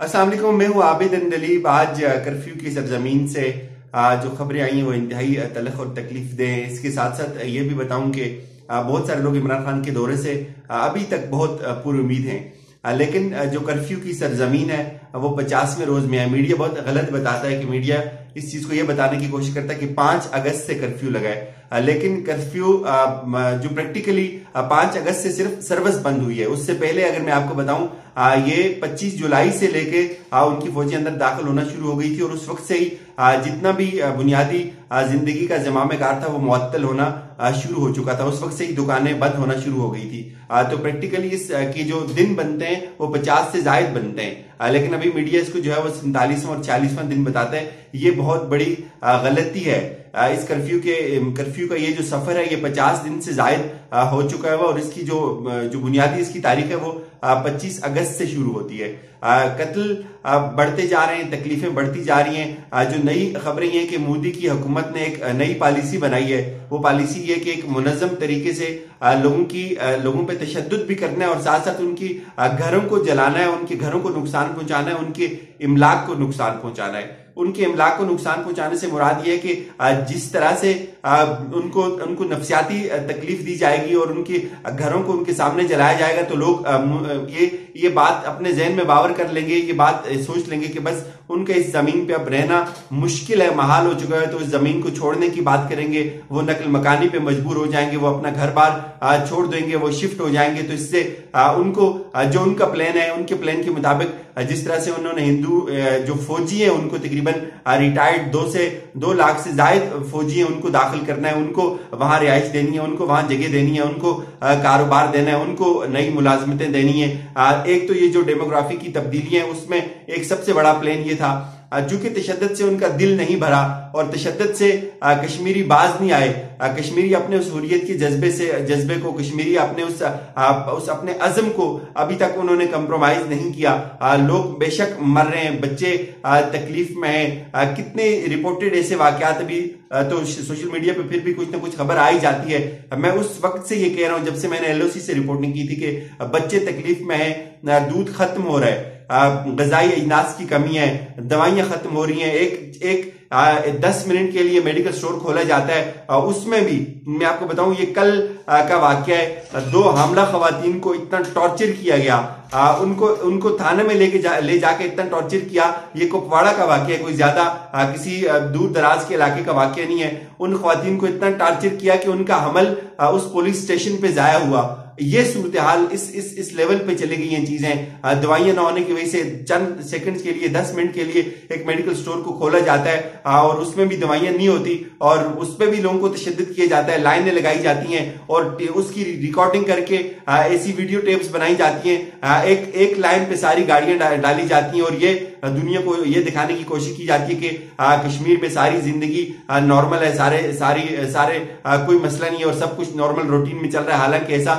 السلام علیکم، میں ہوں عابد اندلیب آج کرفیو کی سرزمین سے جو خبریں آئی ہیں وہ انتہائی تلخ اور تکلیف دیں اس کے ساتھ ساتھ یہ بھی بتاؤں کہ بہت سارے لوگ عمران خان کے دورے سے ابھی تک بہت پر امید ہیں۔ لیکن جو کرفیو کی سرزمین ہے، وہ پچاسویں روز میں ہے۔ میڈیا بہت غلط بتاتا ہے کہ میڈیا اس چیز کو یہ بتانے کی کوشش کرتا ہے کہ پانچ اگست سے کرفیو لگائے۔ لیکن کرفیو جو پریکٹیکلی پانچ اگست سے صرف سروس بند ہوئی ہے۔ اس سے پہلے اگر میں آپ کو بتاؤں یہ پچیس جولائی سے لے کے ان کی فوجی اندر داخل ہونا شروع ہو گئی تھی اور اس وقت سے ہی جتنا بھی بنیادی زندگی کا زمام کار تھا، وہ معطل ہونا شروع ہو چکا تھا۔ اس وقت سے ہی دکانیں بند ہونا شروع ہو گئی تھی۔ تو پریکٹیکلی اس کی جو دن بنتے ہیں، وہ پچاس سے زائد بنتے ہیں۔ لیکن ابھی میڈیا اس کو جو ہے، وہ سنتالیسواں اور چالیسواں دن بتاتے ہیں یہ بہت بڑی غلطی ہے۔ اس کرفیو کے کرفیو کا یہ جو سفر ہے، یہ پچاس دن سے زائد ہو چکا ہے اور اس کی جو جو بنیادی اس کی تاریخ ہے وہ پچیس اگست سے شروع ہوتی ہے۔ قتل بڑھتے جا رہے ہیں، تکلیفیں بڑھتی جا رہی ہیں۔ جو نئی خبریں یہ کہ مودی کی حکومت نے ایک نئی پالیسی بنائی ہے۔ وہ پالیسی یہ کہ ایک منظم طریقے سے لوگوں کی لوگوں پہ تشدد بھی کرنا ہے اور ساتھ ساتھ ان کی گھروں کو جلانا ہے، ان کے گھروں کو نقصان پہنچانا ہے، ان کے املاک کو نقصان پہنچانا ہے۔ ان کے املاک کو نقصان پہنچانے سے مراد یہ ہے کہ جس طرح سے ان کو ان کو نفسیاتی تکلیف دی جائے گی اور ان کے گھروں کو ان کے سامنے جلایا جائے گا، تو لوگ یہ یہ بات اپنے ذہن میں باور کر لیں گے، یہ بات سوچ لیں گے کہ بس ان کا اس زمین پہ اب رہنا مشکل ہے، محال ہو چکا ہے، تو اس زمین کو چھوڑنے کی بات کریں گے، وہ نقل مکانی پہ مجبور ہو جائیں گے، وہ اپنا گھر بار چھوڑ دیں گے، وہ شفٹ ہو جائیں گے، تو اس سے ان کو جو ان کا پلان ہے، ان کے پلان کے مطابق جس طرح سے انہوں نے ہندو جو فوجی ہیں، ان کو تقریباً تقریباً ریٹائرڈ دو سے دو لاکھ سے زائد فوجی ہیں، ان کو داخل کرنا ہے، ان کو وہاں رہائش دینی ہے، ان کو وہاں جگہ دینی ہے، ان کو کاروبار دینا ہے، ان کو نئی ملازمتیں دینی ہیں۔ ایک تو یہ جو ڈیموگرافی کی تبدیلی ہے اس میں ایک سب سے بڑا پلین یہ تھا چونکہ تشدد سے ان کا دل نہیں بھرا اور تشدد سے کشمیری باز نہیں آئے۔ کشمیری اپنے اس حریت کے جذبے سے، جذبے کو، کشمیری اپنے اس اس اپنے عزم کو ابھی تک انہوں نے کمپرومائز نہیں کیا۔ لوگ بے شک مر رہے ہیں، بچے تکلیف میں ہیں۔ کتنے رپورٹڈ ایسے واقعات ابھی تو سوشل میڈیا پہ پھر بھی کچھ نہ کچھ خبر آئی جاتی ہے۔ میں اس وقت سے یہ کہہ رہا ہوں جب سے میں نے ایل او سی سے رپورٹنگ کی تھی کہ بچے تکلیف میں ہیں دودھ ختم ہو رہا ہے۔ غذائی اجناس کی کمی ہے، دوائیاں ختم ہو رہی ہیں، ایک ایک دس منٹ کے لیے میڈیکل سٹور کھولا جاتا ہے۔ اس میں بھی میں آپ کو بتاؤں، یہ کل کا واقعہ ہے۔ دو حاملہ خواتین کو اتنا ٹارچر کیا گیا۔ ان کو ان کو تھانے میں لے کے لے جا کے اتنا ٹارچر کیا۔ یہ کپواڑا کا واقعہ ہے، کوئی زیادہ کسی دور دراز کے علاقے کا واقعہ نہیں ہے۔ ان خواتین کو اتنا ٹارچر کیا کہ ان کا حمل اس پولیس اسٹیشن پہ ضائع ہوا۔ یہ صورتحال اس اس اس لیول پہ چلے گئی ہیں چیزیں۔ دوائیاں نہ ہونے کی وجہ سے چند سیکنڈز کے لیے، دس منٹ کے لیے ایک میڈیکل سٹور کو کھولا جاتا ہے۔ اور اس میں بھی دوائیاں نہیں ہوتی، اور اس پہ بھی لوگوں کو تشدد کیا جاتا ہے۔ لائنیں لگائی جاتی ہیں، اور اس کی ریکارڈنگ کر کے ایسی ویڈیو ٹیپس بنائی جاتی ہیں۔ ایک ایک لائن پہ ساری گاڑیاں ڈالی جاتی ہیں، اور یہ دنیا کو یہ دکھانے کی کوشش کی جاتی ہے کہ کشمیر میں ساری زندگی نارمل ہے، سارے، ساری، سارے کوئی مسئلہ نہیں ہے اور سب کچھ نارمل روٹین میں چل رہا ہے، حالانکہ ایسا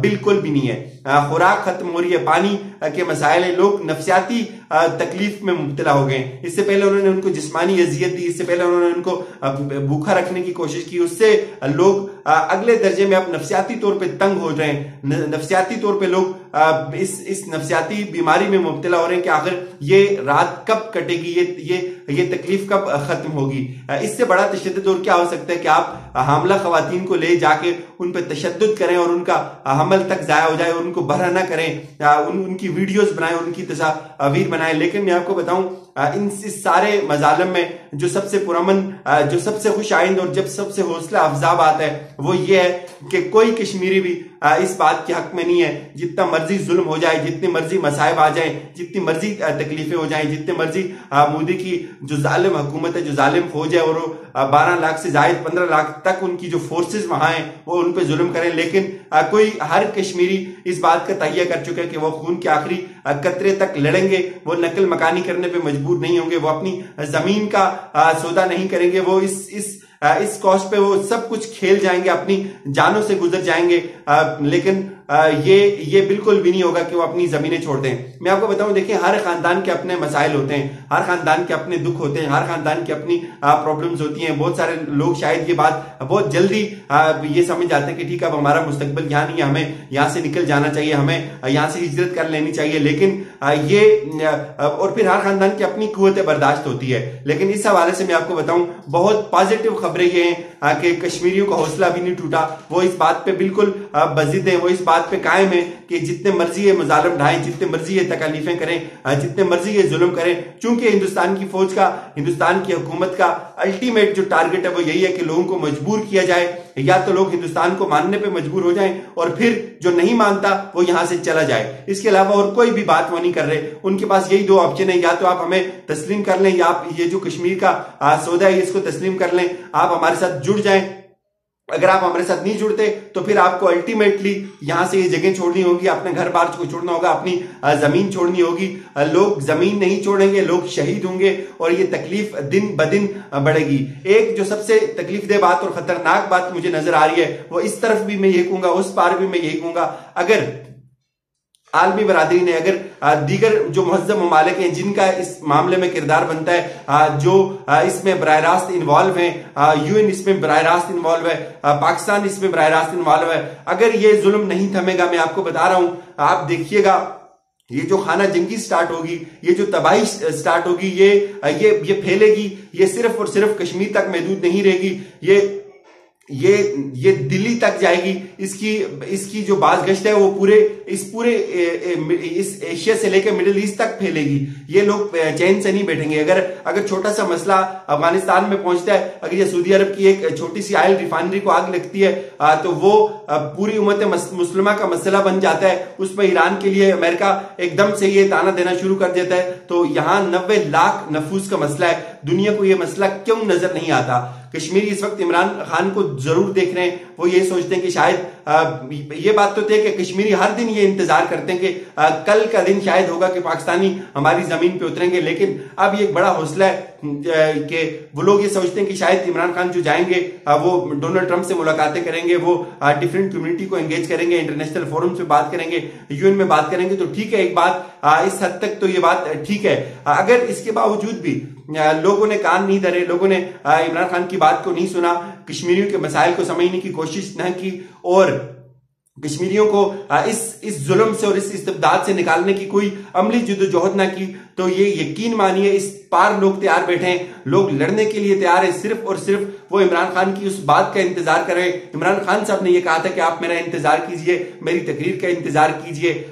بالکل بھی نہیں ہے۔ خوراک ختم ہو رہی ہے، پانی کے مسائل لوگ نفسیاتی تکلیف میں مبتلا ہو گئے اس سے پہلے انہوں نے ان کو جسمانی اذیت دی، اس سے پہلے انہوں نے ان کو بھوکا رکھنے کی کوشش کی۔ اس سے لوگ اگلے درجے میں اب نفسیاتی طور پہ تنگ ہو رہے ہیں نفسیاتی طور پہ لوگ اس اس نفسیاتی بیماری میں مبتلا ہو رہے ہیں کہ آخر یہ رات کب کٹے گی یہ یہ تکلیف کب ختم ہوگی؟ اس سے بڑا تشدد اور کیا ہو سکتا ہے کہ آپ حاملہ خواتین کو لے جا کے ان پہ تشدد کریں اور ان کا حمل تک ضائع ہو جائے اور ان کو بھرا نہ کریں ان کی ویڈیوز بنائیں، ان کی تصاویر بنائیں۔ لیکن میں آپ کو بتاؤں ان سارے مظالم میں جو سب سے پرامن جو سب سے خوش آئند اور جب سب سے حوصلہ افزا بات ہے، وہ یہ ہے کہ کوئی کشمیری بھی اس بات کے حق میں نہیں ہے۔ جتنا مرضی ظلم ہو جائے جتنی مرضی مسائب آ جائیں، جتنی مرضی تکلیفیں ہو جائیں، جتنے مرضی مودی کی جو ظالم حکومت ہے، جو ظالم فوج ہے، اور بارہ لاکھ سے زائد، پندرہ لاکھ تک ان کی جو فورسز وہاں ہیں، وہ ان پہ ظلم کریں۔ لیکن کوئی ہر کشمیری اس بات کا تہیہ کر چکے کہ وہ خون کے آخری قطرے تک لڑیں گے۔ وہ نقل مکانی کرنے پہ مجبور نہیں ہوں گے۔ وہ اپنی زمین کا سودا نہیں کریں گے۔ وہ اس اس اس کاسٹ پہ وہ سب کچھ کھیل جائیں گے، اپنی جانوں سے گزر جائیں گے لیکن یہ یہ بالکل بھی نہیں ہوگا کہ وہ اپنی زمینیں چھوڑ دیں۔ میں آپ کو بتاؤں، دیکھیں، ہر خاندان کے اپنے مسائل ہوتے ہیں، ہر خاندان کے اپنے دکھ ہوتے ہیں، ہر خاندان کی اپنی پرابلمز ہوتی ہیں۔ بہت سارے لوگ شاید یہ بات بہت جلدی یہ سمجھ جاتے ہیں کہ ٹھیک اب ہمارا مستقبل یہاں نہیں ہے، ہمیں یہاں سے نکل جانا چاہیے، ہمیں یہاں سے ہجرت کر لینی چاہیے۔ لیکن یہ اور پھر ہر خاندان کی اپنی قوت برداشت ہوتی ہے۔ لیکن اس حوالے سے میں آپ کو بتاؤں، بہت پازیٹیو خبریں یہ ہیں کہ کشمیریوں کا حوصلہ بھی نہیں ٹوٹا۔ وہ اس بات پہ بالکل بزد ہیں، وہ اس بات بات پہ قائم ہیں کہ جتنے مرضی یہ مظالم ڈھائیں، جتنے مرضی یہ تکلیفیں کریں جتنے مرضی یہ ظلم کریں، چونکہ ہندوستان کی فوج کا، ہندوستان کی حکومت کا الٹیمیٹ جو ٹارگٹ ہے وہ یہی ہے کہ لوگوں کو مجبور کیا جائے، یا تو لوگ ہندوستان کو ماننے پہ مجبور ہو جائیں اور پھر جو نہیں مانتا وہ یہاں سے چلا جائے۔ اس کے علاوہ اور کوئی بھی بات وہ نہیں کر رہے۔ ان کے پاس یہی دو آپشن ہیں، یا تو آپ ہمیں تسلیم کر لیں، یا آپ یہ جو کشمیر کا سودا ہے، اس کو تسلیم کر لیں۔ آپ ہمارے ساتھ جڑ جائیں۔ اگر آپ ہمارے ساتھ نہیں جڑتے، تو پھر آپ کو الٹیمیٹلی یہاں سے یہ جگہ چھوڑنی ہوگی، اپنے گھر بار کو چھوڑنا ہوگا، اپنی زمین چھوڑنی ہوگی۔ لوگ زمین نہیں چھوڑیں گے، لوگ شہید ہوں گے اور یہ تکلیف دن بدن بڑھے گی۔ ایک جو سب سے تکلیف دہ بات اور خطرناک بات مجھے نظر آ رہی ہے، وہ اس طرف بھی میں یہ کہوں گا، اس پار بھی میں یہی کہوں گا۔ اگر عالمی برادری نے اگر دیگر جو مہذب ممالک ہیں، جن کا اس معاملے میں کردار بنتا ہے جو اس میں براہ راست انوالو ہیں یو این اس میں براہ راست انوالو ہے پاکستان اس میں براہ راست انوالو ہے۔ اگر یہ ظلم نہیں تھمے گا، میں آپ کو بتا رہا ہوں، آپ دیکھیے گا، یہ جو خانہ جنگی سٹارٹ ہوگی، یہ جو تباہی سٹارٹ ہوگی یہ پھیلے گی، یہ صرف اور صرف کشمیر تک محدود نہیں رہے گی، یہ یہ یہ دلی تک جائے گی۔ اس کی اس کی جو باز گشت ہے وہ پورے، اس پورے اس ایشیا سے لے کے مڈل ایسٹ تک پھیلے گی۔ یہ لوگ چین سے نہیں بیٹھیں گے۔ اگر اگر چھوٹا سا مسئلہ افغانستان میں پہنچتا ہے، اگر یہ سعودی عرب کی ایک چھوٹی سی آئل ریفائنری کو آگ لگتی ہے تو وہ پوری امت مسلمہ کا مسئلہ بن جاتا ہے۔ اس میں ایران کے لیے امریکہ ایک دم سے یہ تانا دینا شروع کر دیتا ہے۔ تو یہاں نوے لاکھ نفوس کا مسئلہ ہے۔ دنیا کو یہ مسئلہ کیوں نظر نہیں آتا؟ کشمیری اس وقت عمران خان کو ضرور دیکھ رہے ہیں۔ وہ یہ سوچتے ہیں کہ شاید یہ بات تو تھے کہ کشمیری ہر دن یہ انتظار کرتے ہیں کہ کل کا دن شاید ہوگا کہ پاکستانی ہماری زمین پہ اتریں گے۔ لیکن اب یہ ایک بڑا حوصلہ ہے کہ وہ لوگ یہ سوچتے ہیں کہ شاید عمران خان جو جائیں گے وہ ڈونلڈ ٹرمپ سے ملاقاتیں کریں گے، وہ ڈیفرنٹ کمیونٹی کو انگیج کریں گے انٹرنیشنل فورم سے بات کریں گے یو این میں بات کریں گے۔ تو ٹھیک ہے، ایک بات اس حد تک تو یہ بات ٹھیک ہے۔ اگر اس کے باوجود بھی لوگوں نے کان نہیں دھرے، لوگوں نے عمران خان کی بات کو نہیں سنا، کشمیریوں کے مسائل کو سمجھنے کی کوشش نہ کی، اور کشمیریوں کو اس اس ظلم سے اور اس استبداد سے نکالنے کی کوئی عملی جد و جہد نہ کی۔ تو یہ یقین مانیے اس پار لوگ تیار بیٹھے ہیں۔ لوگ لڑنے کے لیے تیار ہیں، صرف اور صرف وہ عمران خان کی اس بات کا انتظار کریں عمران خان صاحب نے یہ کہا تھا کہ آپ میرا انتظار کیجیے، میری تقریر کا انتظار کیجیے۔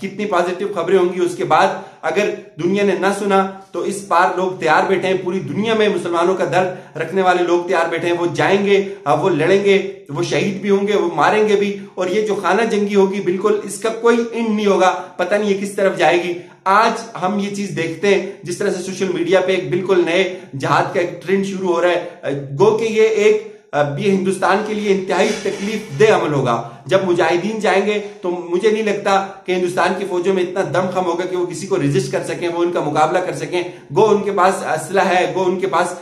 کتنی پازیٹیو خبریں ہوں گی۔ اس کے بعد اگر دنیا نے نہ سنا تو اس پار لوگ تیار بیٹھے ہیں۔ پوری دنیا میں مسلمانوں کا درد رکھنے والے لوگ تیار بیٹھے ہیں۔ وہ جائیں گے وہ لڑیں گے، وہ شہید بھی ہوں گے، وہ ماریں گے بھی۔ اور یہ جو خانہ جنگی ہوگی، بالکل اس کا کوئی انڈ نہیں ہوگا۔ پتہ نہیں یہ کس طرف جائے گی۔ آج ہم یہ چیز دیکھتے ہیں جس طرح سے سوشل میڈیا پہ ایک بالکل نئے جہاد کا ایک ٹرینڈ شروع ہو رہا ہے۔ گو کہ یہ ایک یہ ہندوستان کے لیے انتہائی تکلیف دہ عمل ہوگا۔ جب مجاہدین جائیں گے تو مجھے نہیں لگتا کہ ہندوستان کی فوجوں میں اتنا دم خم ہوگا کہ وہ کسی کو ریزسٹ کر سکیں، وہ ان کا مقابلہ کر سکیں۔ گو ان کے پاس اسلحہ ہے، گو ان کے پاس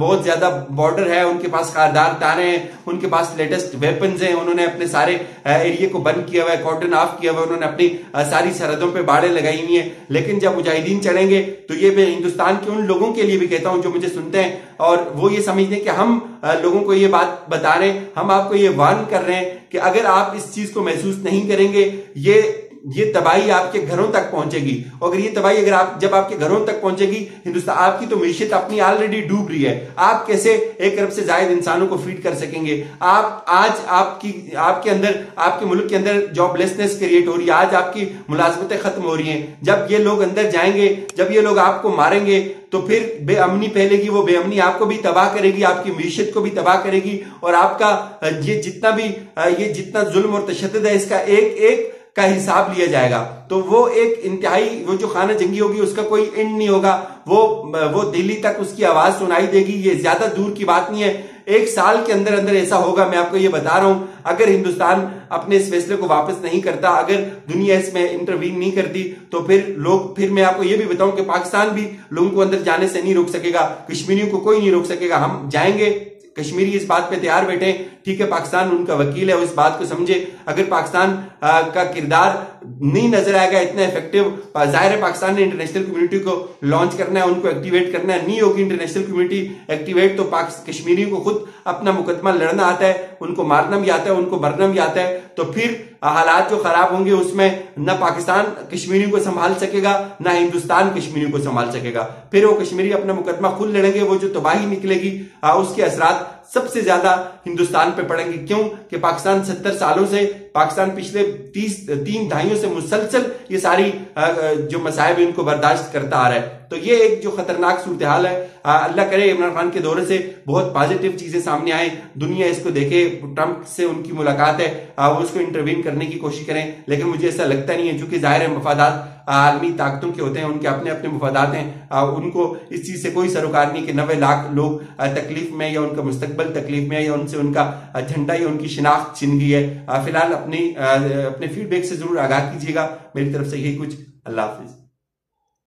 بہت زیادہ بارڈر ہے، ان کے پاس خاردار تارے ہیں، ان کے پاس لیٹسٹ ویپنز ہیں۔ انہوں نے اپنے سارے ایریے کو بند کیا ہوا ہے کارٹن آف کیا ہوا ہے، انہوں نے اپنی ساری سرحدوں پہ باڑے لگائی ہوئی ہیں۔ لیکن جب مجاہدین چڑھیں گے تو یہ میں ہندوستان کے ان لوگوں کے لیے بھی کہتا ہوں جو مجھے سنتے ہیں اور وہ یہ سمجھتے ہیں کہ ہم لوگوں کو یہ بات بتا رہے ہیں، ہم آپ کو یہ وان کر رہے ہیں کہ اگر آپ اس چیز کو محسوس نہیں کریں گے یہ یہ تباہی آپ کے گھروں تک پہنچے گی۔ اگر یہ تباہی اگر آپ جب آپ کے گھروں تک پہنچے گی، ہندوستان آپ کی تو معیشت اپنی آلریڈی ڈوب رہی ہے۔ آپ کیسے ایک ارب سے زائد انسانوں کو فیڈ کر سکیں گے؟ آپ آج آپ کی آپ کے اندر آپ کے ملک کے اندر جاب لیسنس کریٹ ہو رہی ہے۔ آج آپ کی ملازمتیں ختم ہو رہی ہیں۔ جب یہ لوگ اندر جائیں گے، جب یہ لوگ آپ کو ماریں گے، تو پھر بے امنی پھیلے گی۔ وہ بے امنی آپ کو بھی تباہ کرے گی، آپ کی معیشت کو بھی تباہ کرے گی۔ اور آپ کا یہ جتنا بھی یہ جتنا ظلم اور تشدد ہے، اس کا ایک ایک کا حساب لیا جائے گا۔ تو وہ ایک انتہائی، وہ جو خانہ جنگی ہوگی، اس کا کوئی اینڈ نہیں ہوگا۔ وہ وہ دلی تک اس کی آواز سنائی دے گی۔ یہ زیادہ دور کی بات نہیں ہے۔ ایک سال کے اندر اندر ایسا ہوگا، میں آپ کو یہ بتا رہا ہوں۔ اگر ہندوستان اپنے اس فیصلے کو واپس نہیں کرتا، اگر دنیا اس میں انٹروین نہیں کرتی، تو پھر لوگ، پھر میں آپ کو یہ بھی بتاؤں کہ پاکستان بھی لوگوں کو اندر جانے سے نہیں روک سکے گا۔ کشمیریوں کو کوئی نہیں روک سکے گا۔ ہم جائیں گے۔ کشمیری اس بات پہ تیار بیٹھے ٹھیک ہے، پاکستان ان کا وکیل ہے اس بات کو سمجھے۔ اگر پاکستان کا کردار نہیں نظر آئے گا اتنا افیکٹو ظاہر ہے پاکستان نے انٹرنیشنل کمیونٹی کو لانچ کرنا ہے، ان کو ایکٹیویٹ کرنا ہے، نہیں ہوگی انٹرنیشنل کمیونٹی ایکٹیویٹ تو کشمیریوں کو خود اپنا مقدمہ لڑنا آتا ہے۔ ان کو مارنا بھی آتا ہے، ان کو مرنا بھی آتا ہے، تو پھر حالات جو خراب ہوں گے اس میں نہ پاکستان کشمیری کو سنبھال سکے گا، نہ ہندوستان کشمیریوں کو سنبھال سکے گا۔ پھر وہ کشمیری اپنا مقدمہ خود لڑیں گے، وہ جو تباہی نکلے گی اس کے اثرات سب سے زیادہ ہندوستان پہ پڑیں گے۔ کیوں؟ کہ پاکستان ستر سالوں سے، پاکستان پچھلے تیس، تین دہائیوں سے مسلسل یہ ساری جو مسائب ان کو برداشت کرتا آ رہا ہے۔ تو یہ ایک جو خطرناک صورتحال ہے۔ اللہ کرے عمران خان کے دورے سے بہت پازیٹیو چیزیں سامنے آئیں۔ دنیا اس کو دیکھے، ٹرمپ سے ان کی ملاقات ہے۔ وہ اس کو انٹروین کرنے کی کوشش کریں۔ لیکن مجھے ایسا لگتا نہیں ہے۔ چونکہ ظاہر ہے مفادات عالمی طاقتوں کے ہوتے ہیں، ان کے اپنے اپنے مفادات ہیں۔ ان کو اس چیز سے کوئی سروکار نہیں کہ نوے لاکھ لوگ تکلیف میں یا ان کا مستقبل تکلیف میں یا ان سے ان کا جھنڈا یا ان کی شناخت چن گئی ہے۔ فی الحال اپنی اپنے فیڈ بیک سے ضرور آگاہ کیجیے گا۔ میری طرف سے یہی کچھ۔ اللہ حافظ۔